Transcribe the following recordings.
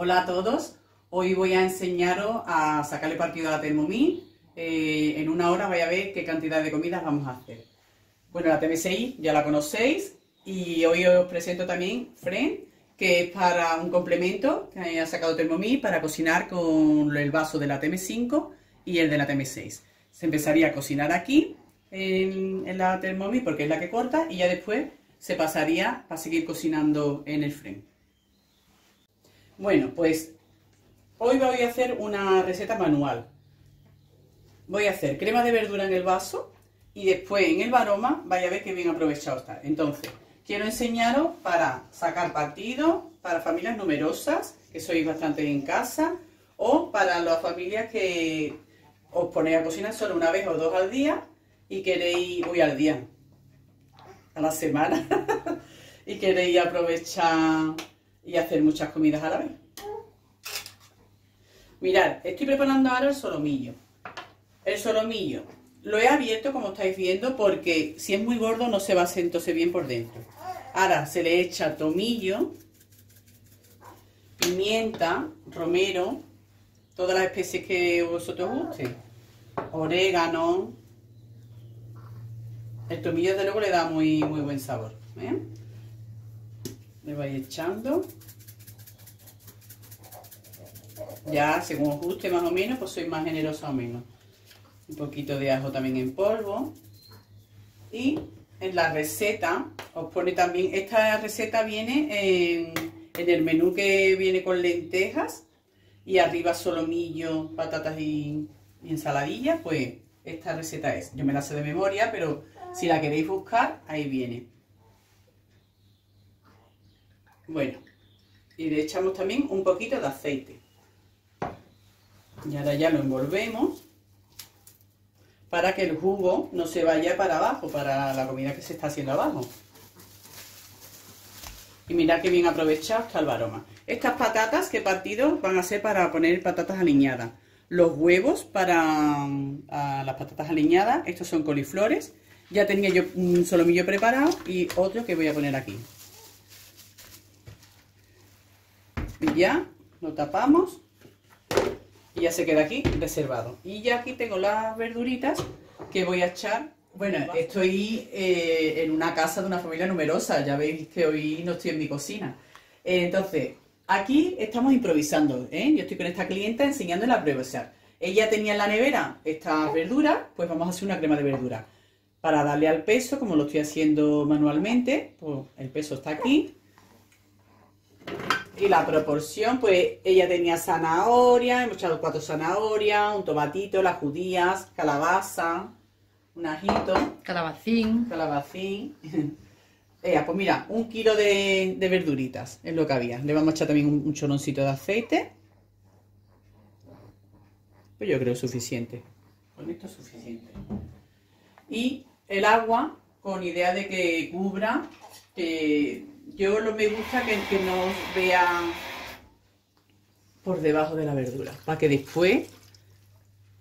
Hola a todos, hoy voy a enseñaros a sacarle partido a la Thermomix. Eh, en una hora vais a ver qué cantidad de comidas vamos a hacer. Bueno, la TMSI ya la conocéis y hoy os presento también Fren, que es para un complemento que ha sacado Thermomix para cocinar con el vaso de la TM5 y el de la TM6. Se empezaría a cocinar aquí en, la Thermomix porque es la que corta y ya después se pasaría a seguir cocinando en el Fren. Bueno, pues hoy voy a hacer una receta manual. Voy a hacer crema de verdura en el vaso y después en el baroma vaya a ver qué bien aprovechado está. Entonces, quiero enseñaros para sacar partido para familias numerosas, que sois bastante en casa, o para las familias que os ponéis a cocinar solo una vez o dos al día y queréis, hoy al día, a la semana, y queréis aprovechar y hacer muchas comidas a la vez. Mirad, estoy preparando ahora el solomillo. El solomillo lo he abierto como estáis viendo porque si es muy gordo no se va a entonces bien por dentro. Ahora se le echa tomillo, pimienta, romero, todas las especies que vosotros gusten. Orégano. El tomillo de luego le da muy, muy buen sabor. ¿eh? Le vais echando. Ya, según os guste más o menos, pues soy más generosa o menos. Un poquito de ajo también en polvo. Y en la receta os pone también, esta receta viene en, el menú que viene con lentejas y arriba solomillo, patatas y, y ensaladilla, pues esta receta es. Yo me la sé de memoria, pero si la queréis buscar, ahí viene. Bueno, y le echamos también un poquito de aceite. Y ahora ya lo envolvemos para que el jugo no se vaya para abajo, para la comida que se está haciendo abajo. Y mirad que bien aprovechado está el baroma. Estas patatas que he partido van a ser para poner patatas aliñadas. Los huevos para las patatas aliñadas, estos son coliflores. Ya tenía yo un solomillo preparado y otro que voy a poner aquí. Y ya lo tapamos y ya se queda aquí reservado. Y ya aquí tengo las verduritas que voy a echar. Bueno, estoy eh, en una casa de una familia numerosa, ya veis que hoy no estoy en mi cocina. Eh, entonces, aquí estamos improvisando, ¿eh? Yo estoy con esta clienta enseñándola a improvisar. Ella tenía en la nevera estas verduras, pues vamos a hacer una crema de verdura. Para darle al peso, como lo estoy haciendo manualmente, pues el peso está aquí. Y la proporción, pues ella tenía zanahoria, hemos echado cuatro zanahorias, un tomatito, las judías, calabaza, un ajito. Calabacín. Calabacín. Ella, pues mira, un kilo de, de, verduritas es lo que había. Le vamos a echar también un, un choroncito de aceite. Pues yo creo suficiente. Con esto es suficiente. Y el agua, con idea de que cubra, que yo lo me gusta que, que no vea por debajo de la verdura, para que después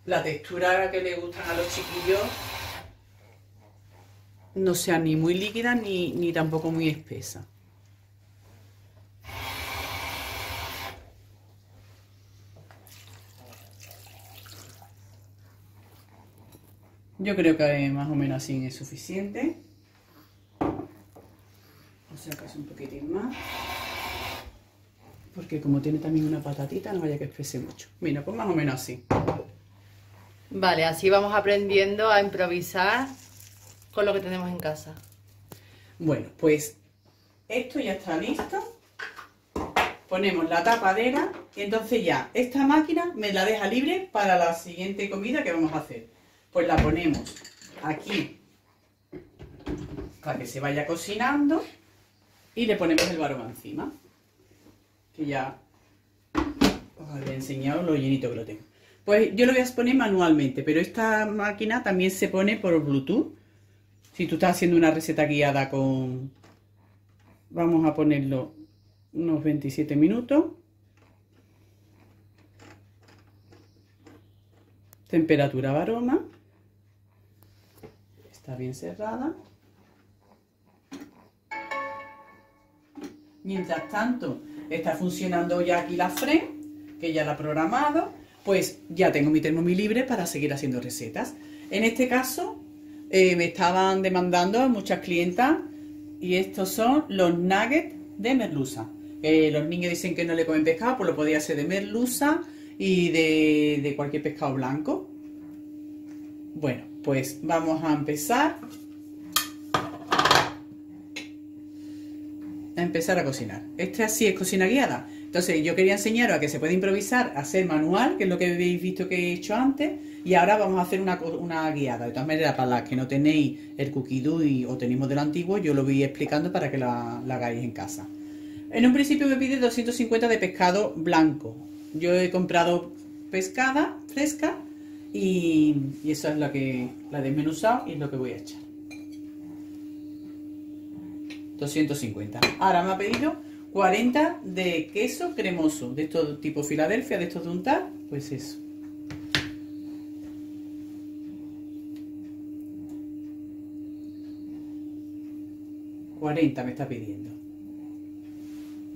la textura que le gustan a los chiquillos no sea ni muy líquida ni, ni tampoco muy espesa. Yo creo que más o menos así es suficiente. O sea, que es un poquitín más. Porque como tiene también una patatita, no vaya que espese mucho. Mira, pues más o menos así. Vale, así vamos aprendiendo a improvisar con lo que tenemos en casa. Bueno, pues esto ya está listo. Ponemos la tapadera y entonces ya esta máquina me la deja libre para la siguiente comida que vamos a hacer. Pues la ponemos aquí para que se vaya cocinando y le ponemos el baroma encima. Que ya os había enseñado lo llenito que lo tengo. Pues yo lo voy a poner manualmente, pero esta máquina también se pone por Bluetooth. Si tú estás haciendo una receta guiada con... Vamos a ponerlo unos 27 minutos. Temperatura baroma. Está bien cerrada. Mientras tanto, está funcionando ya aquí la FRE, que ya la he programado, pues ya tengo mi Thermomix libre para seguir haciendo recetas. En este caso, eh, me estaban demandando muchas clientas y estos son los nuggets de merluza. Eh, los niños dicen que no le comen pescado, pues lo podía hacer de merluza y de cualquier pescado blanco. Bueno, pues vamos a empezar a empezar a cocinar. Esta así es cocina guiada. Entonces yo quería enseñaros a que se puede improvisar, hacer manual, que es lo que habéis visto que he hecho antes, y ahora vamos a hacer una, guiada. De todas maneras, para las que no tenéis el cookie o tenéis modelo antiguo, yo lo voy explicando para que la, hagáis en casa. En un principio me pide 250 de pescado blanco. Yo he comprado pescada fresca y, y eso es la que la he desmenuzado y es lo que voy a echar. 250. Ahora me ha pedido 40 de queso cremoso, de estos tipo Filadelfia, de estos de untar, pues eso. ...40 me está pidiendo.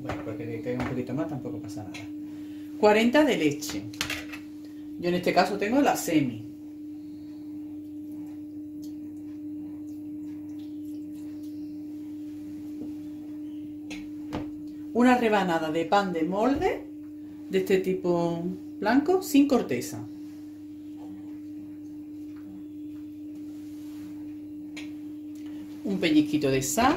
Bueno, porque caiga un poquito más tampoco pasa nada. 40 de leche. Yo en este caso tengo la semi. una rebanada de pan de molde de este tipo blanco sin corteza. Un pellizquito de sal.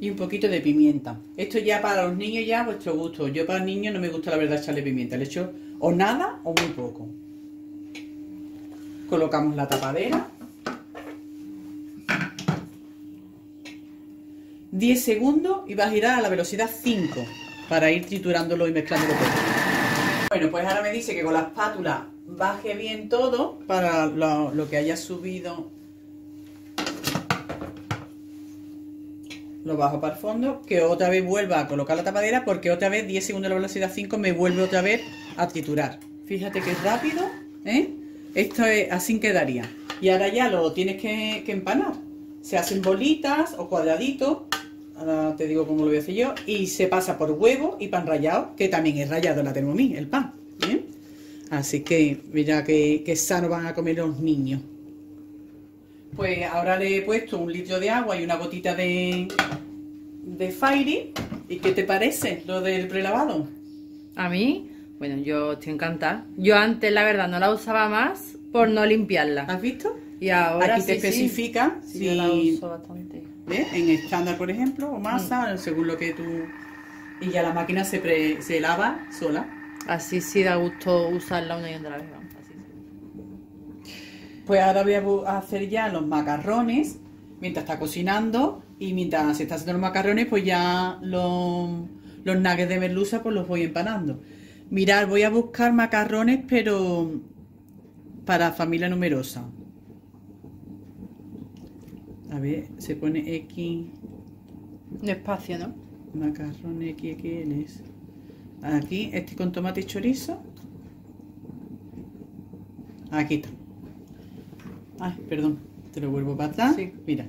Y un poquito de pimienta. Esto ya para los niños ya a vuestro gusto. Yo para niños no me gusta la verdad echarle pimienta. Le echo o nada o muy poco. Colocamos la tapadera. 10 segundos y va a girar a la velocidad 5 para ir triturándolo y mezclándolo todo. Bueno, pues ahora me dice que con la espátula baje bien todo para lo, que haya subido. Lo bajo para el fondo, que otra vez vuelva a colocar la tapadera porque otra vez 10 segundos a la velocidad 5 me vuelve otra vez a triturar. Fíjate que es rápido, ¿eh? Esto es, así quedaría. Y ahora ya lo tienes que empanar. Se hacen bolitas o cuadraditos ahora te digo cómo lo voy a hacer yo, y se pasa por huevo y pan rallado, que también es rallado en la Thermomix, el pan, Así que mira qué, sano van a comer los niños. Pues ahora le he puesto un litro de agua y una gotita de, de Fairy. ¿Y qué te parece lo del prelavado? A mí, bueno, yo estoy encantada. Yo antes, la verdad, no la usaba más por no limpiarla. ¿Has visto? Y ahora Aquí te especifica si... yo la uso En estándar, por ejemplo, o masa, mm. según lo que tú... Y ya la máquina se, se lava sola. Así sí da gusto usarla una y otra vez. Pues ahora voy a hacer ya los macarrones mientras está cocinando y mientras se está haciendo los macarrones pues ya los, los nuggets de merluza pues los voy empanando. Mirad, voy a buscar macarrones pero para familia numerosa. A ver, se pone X. Despacio, ¿no? Macarrón XXL. Aquí, este con tomate y chorizo. Aquí está. Ay, perdón. Te lo vuelvo para atrás. Sí. Mira.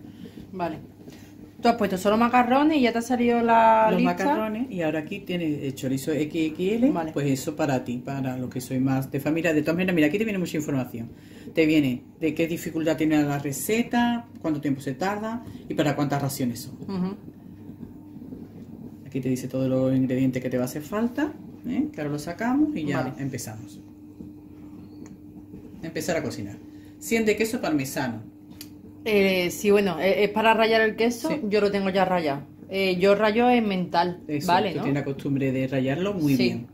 Vale. Tú has puesto solo macarrones y ya te ha salido la Los macarrones y ahora aquí tienes el chorizo XXL, vale. pues eso para ti, para los que soy más de familia. De todas maneras, mira, aquí te viene mucha información. Te viene de qué dificultad tiene la receta, cuánto tiempo se tarda y para cuántas raciones son. Aquí te dice todos los ingredientes que te va a hacer falta, ¿eh? que ahora lo sacamos y ya empezamos. Empezar a cocinar. 100 de queso parmesano, eh, sí, bueno, eh, es para rayar el queso, yo lo tengo ya rayado. Eh, yo rayo en mental, ¿vale? Tú tienes la costumbre de rayarlo muy bien.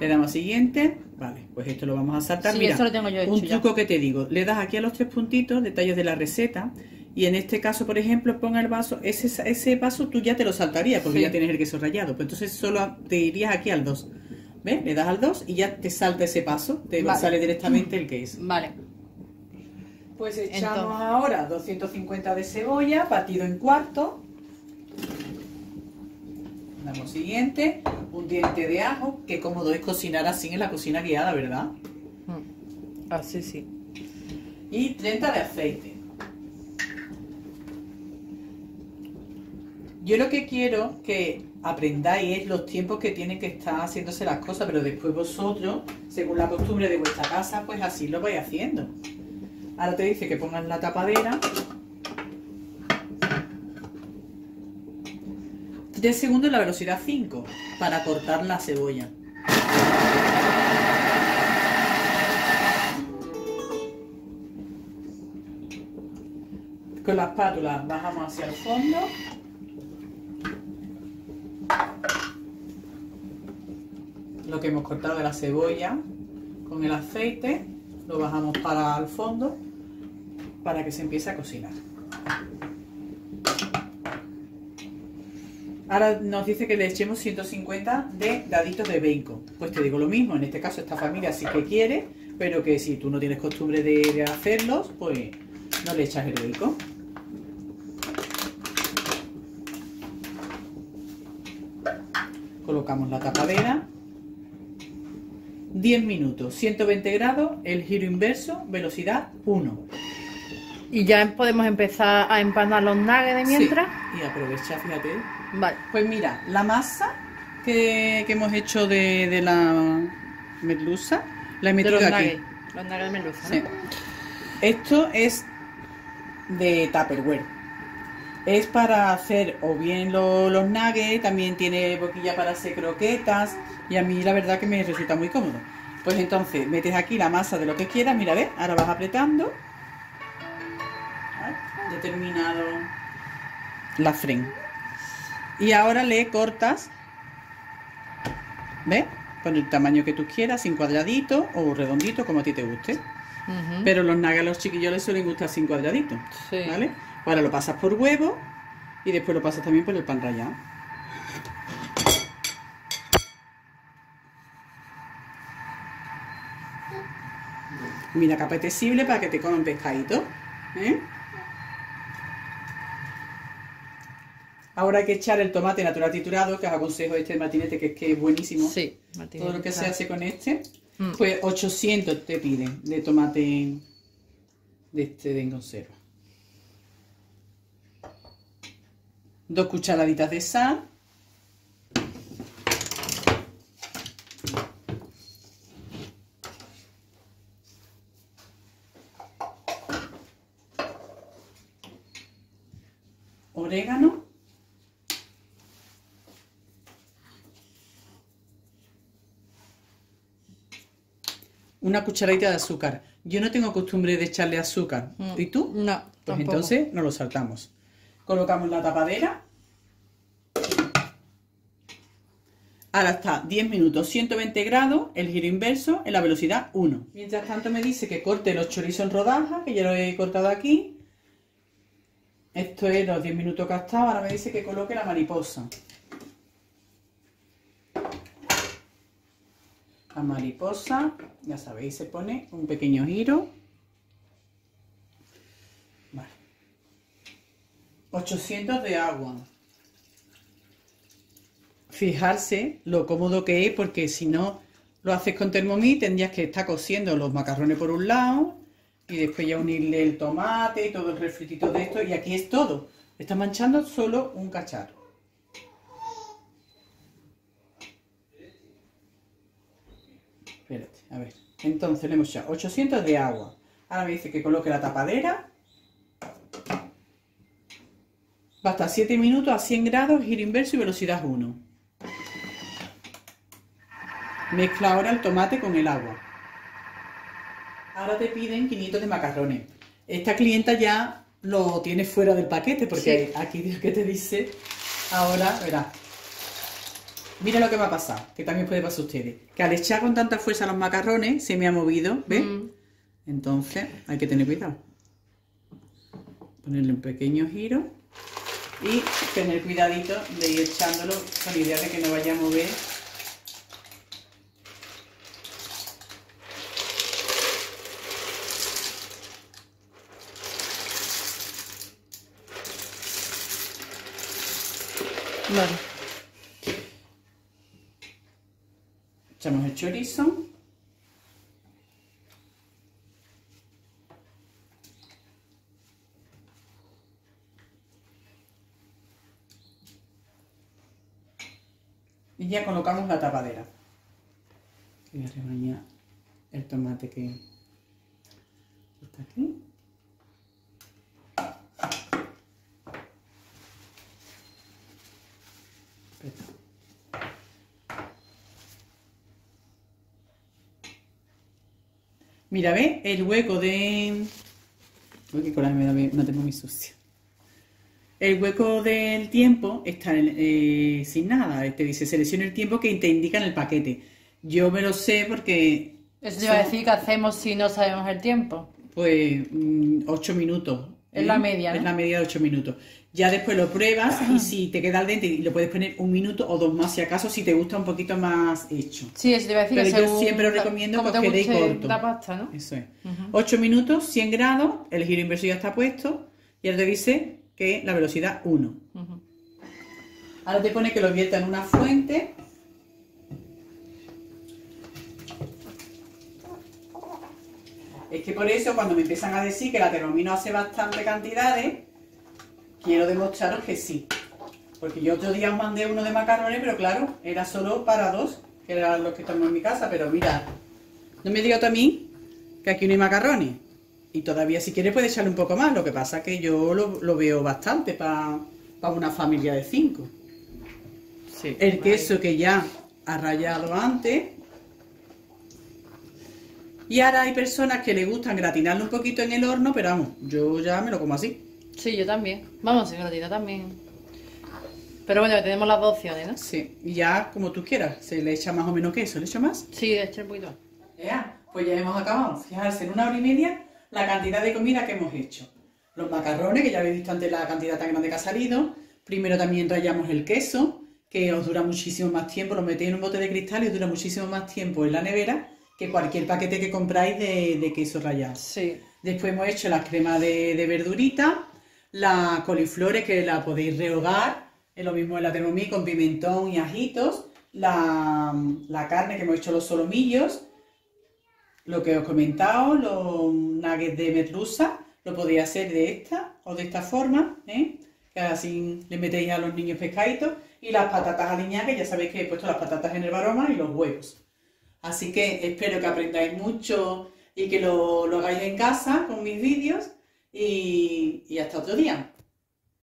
Le damos siguiente, vale, pues esto lo vamos a saltar. Sí, eso lo tengo yo hecho Un truco que te digo, le das aquí a los tres puntitos, detalles de la receta, y en este caso, por ejemplo, ponga el vaso, ese, ese vaso tú ya te lo saltarías porque ya tienes el queso rayado, pues entonces solo te irías aquí al 2. ¿Ves? Le das al 2 y ya te salta ese paso, te sale directamente el queso. Vale. Pues echamos ahora 250 de cebolla, batido en cuarto. Damos siguiente, un diente de ajo, qué cómodo es cocinar así en la cocina guiada, ¿verdad? Mm. Así sí. Y 30 de aceite. Yo lo que quiero que aprendáis es los tiempos que tienen que estar haciéndose las cosas, pero después vosotros, según la costumbre de vuestra casa, pues así lo vais haciendo. Ahora te dice que pongas la tapadera. 3 segundos la velocidad 5 para cortar la cebolla. Con la espátula bajamos hacia el fondo. Lo que hemos cortado de la cebolla con el aceite lo bajamos para el fondo para que se empiece a cocinar. Ahora nos dice que le echemos 150 de daditos de bacon. Pues te digo lo mismo, en este caso esta familia sí que quiere, pero que si tú no tienes costumbre de, hacerlos, pues no le echas el bacon. Colocamos la tapadera. 10 minutos, 120 grados, el giro inverso, velocidad 1. Y ya podemos empezar a empanar los nuggets de mientras. Sí, y aprovecha, fíjate. Vale. Pues mira, la masa que, que hemos hecho de, de la merluza, la he De metido los aquí. nuggets. Los nuggets de merluza, ¿no? Esto es de Tupperware. Es para hacer o bien lo- los nuggets, también tiene boquilla para hacer croquetas y a mí la verdad que me resulta muy cómodo. Pues entonces metes aquí la masa de lo que quieras, mira, ¿ves? Ahora vas apretando. ¿Vale? Ya he terminado la fren. Y ahora le cortas, ¿ves? Con el tamaño que tú quieras, sin cuadradito o redondito, como a ti te guste. Pero los a los chiquillos les suelen gustar sin cuadraditos. Sí. ¿Vale? Ahora lo pasas por huevo y después lo pasas también por el pan rallado. Mira qué apetecible para que te coman pescadito. ¿eh? Ahora hay que echar el tomate natural triturado, que os aconsejo este de Martinete, que es que es buenísimo. Sí, Martín. Todo lo que se hace con este, Mm. pues 800 te piden de tomate de este de en conserva. Dos cucharaditas de sal. Orégano. Una cucharadita de azúcar. Yo no tengo costumbre de echarle azúcar. Mm. ¿Y tú? No, Pues tampoco. entonces no lo saltamos. Colocamos la tapadera. Ahora está 10 minutos, 120 grados, el giro inverso en la velocidad 1. Mientras tanto me dice que corte los chorizos en rodajas, que ya lo he cortado aquí. Esto es los 10 minutos que ha estado. Ahora me dice que coloque la mariposa. La mariposa, ya sabéis, se pone un pequeño giro. Vale. 800 de agua. Fijarse lo cómodo que es, porque si no lo haces con Thermomix, tendrías que estar cociendo los macarrones por un lado y después ya unirle el tomate y todo el refritito de esto. Y aquí es todo. Está manchando solo un cacharro. Espérate, a ver. Entonces le hemos echado 800 de agua. Ahora me dice que coloque la tapadera. Va hasta 7 minutos a 100 grados, giro inverso y velocidad 1. Mezcla ahora el tomate con el agua. Ahora te piden 500 de macarrones. Esta clienta ya lo tiene fuera del paquete porque aquí que te dice, ahora, verás. Mira lo que va a pasar, que también puede pasar a ustedes. Que al echar con tanta fuerza los macarrones, se me ha movido, ¿ves? Mm. Entonces hay que tener cuidado. Ponerle un pequeño giro y tener cuidadito de ir echándolo con idea de que no vaya a mover. chorizo. Y ya colocamos la tapadera. Voy a rebañar el tomate que está aquí. Mira, ve el hueco de... Uy, que cola me da, no tengo mi sucio. El hueco del tiempo está eh, sin nada. Te dice selecciona el tiempo que te indica en el paquete. Yo me lo sé porque... Eso te iba a decir que hacemos si no sabemos el tiempo. Pues 8 mm, minutos. Es la media, Es la media de 8 minutos. Ya después lo pruebas y si te queda al dente y lo puedes poner un minuto o dos más si acaso, si te gusta un poquito más hecho. Sí, eso te iba a decir. Pero yo siempre os recomiendo que os quedéis corto. La pasta, ¿no? Eso es. 8 minutos, 100 grados, el giro inverso ya está puesto y ahora te dice que la velocidad 1. Ahora te pone que lo vierta en una fuente. Es que por eso cuando me empiezan a decir que la termomino hace bastante cantidades, quiero demostraros que sí. Porque yo otro día os mandé uno de macarrones, pero claro, era solo para dos, que eran los que estamos en mi casa. Pero mira, no me digas a mí que aquí no hay macarrones. Y todavía si quieres puedes echarle un poco más. Lo que pasa es que yo lo, veo bastante para una familia de cinco. el queso que ya ha rayado antes. Y ahora hay personas que le gustan gratinarlo un poquito en el horno, pero vamos, yo ya me lo como así. Sí, yo también. Vamos, en gratinar también. Pero bueno, tenemos las dos opciones, ¿no? Sí, y ya como tú quieras. ¿Se le echa más o menos queso? ¿Le echa más? Sí, le echa un poquito. Ya, pues ya hemos acabado. Fijarse, en una hora y media la cantidad de comida que hemos hecho. Los macarrones, que ya habéis visto antes la cantidad tan grande que ha salido. Primero también rayamos el queso, que os dura muchísimo más tiempo. Lo metéis en un bote de cristal y os dura muchísimo más tiempo en la nevera que cualquier paquete que compráis de, queso rallado. Sí. Después hemos hecho la crema de, verdurita, la coliflores que la podéis rehogar, es lo mismo en la Thermomix con pimentón y ajitos, la, la carne que hemos hecho los solomillos, lo que os he comentado, los nuggets de merluza, lo podéis hacer de esta o de esta forma, ¿eh? que así le metéis a los niños pescaditos, y las patatas aliñadas, que ya sabéis que he puesto las patatas en el baroma y los huevos. Así que espero que aprendáis mucho y que lo, hagáis en casa con mis vídeos y hasta otro día.